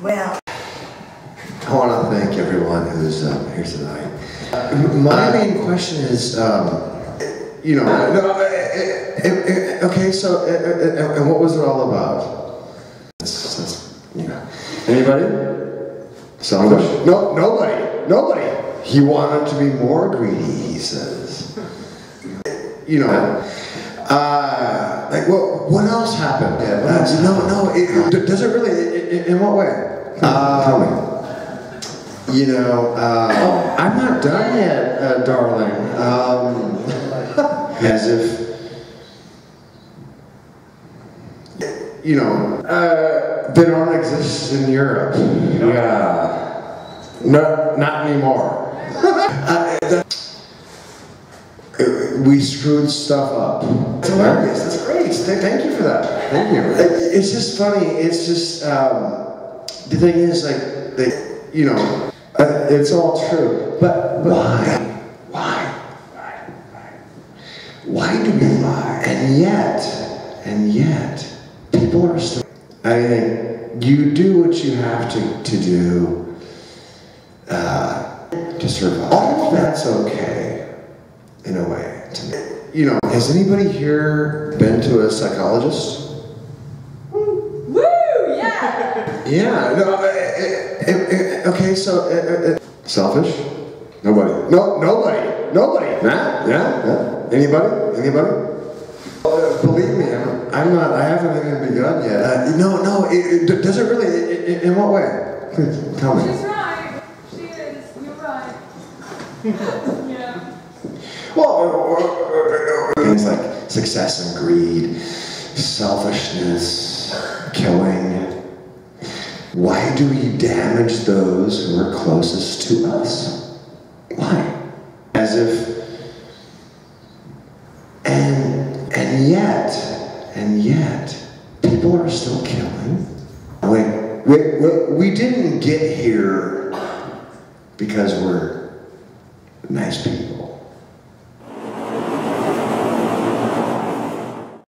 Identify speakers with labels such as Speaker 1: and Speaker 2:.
Speaker 1: Well, I want to thank everyone who's um, here tonight. My main question is, um, you know, no, uh, uh, uh, okay, so and what was it all about? That's, that's, you know. Anybody? Somebody? No, nobody. Nobody. He wanted to be more greedy. He says, you know. Uh, like, well, what else happened?
Speaker 2: Yeah, what else?
Speaker 1: No, no. does it really? in what way? Me. You know, uh, oh, I'm not done yet, uh, darling. Um, as if, you know, uh, they don't exist in Europe. Yeah. No, not anymore. uh, that- we screwed stuff up. It's hilarious. That's great. Thank you for that. Thank you. It's just funny. It's just um, the thing is like they, you know, uh, it's all true. But, but why? Why? Why? Why? Why do we lie? And yet, and yet, people are still. I think you do what you have to to do uh, to survive. All of that's okay, in a way. To me. You know, has anybody here been to a psychologist?
Speaker 3: Yeah!
Speaker 1: No. uh, uh, uh, okay. So, uh, uh, uh, selfish? Nobody. No. Nobody. Nobody. Nah. Yeah. Yeah. Anybody? Anybody? Uh, believe me, I'm, I'm not. I haven't even begun yet. Uh, no. No. It, it, does it really? In what way? Please tell me.
Speaker 3: She's right. She is. You're right. yeah.
Speaker 1: Well, things like success and greed, selfishness, killing. Why do we damage those who are closest to us? Why? As if, and and yet, and yet, people are still killing. Wait, wait we didn't get here because we're nice people.